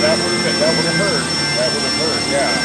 that would have been. that would have hurt. That would have hurt. Yeah.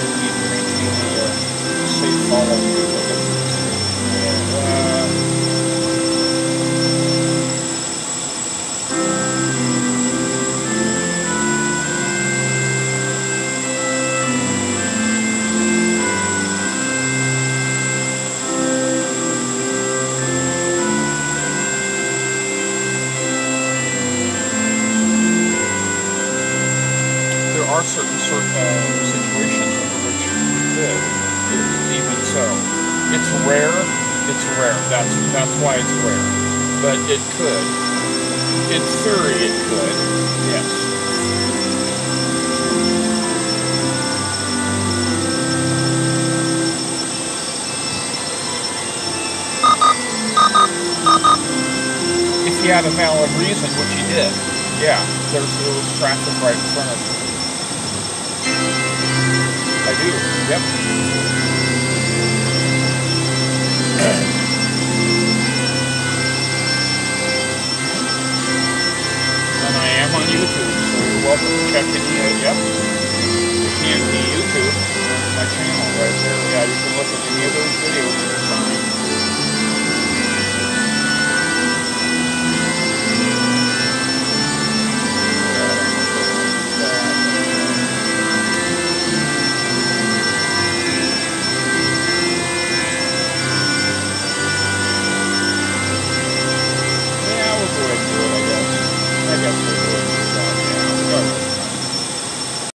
how we maintain uh, safe follow. there are certain sort certain so. It's rare. It's rare. That's that's why it's rare. But it could. In theory, it could. Yes. If he had a valid reason, which he did. Yeah, there's there was traffic right in front of him. I do. Yep head. And I am on YouTube, so you're welcome to check any out. Yep, you can be YouTube.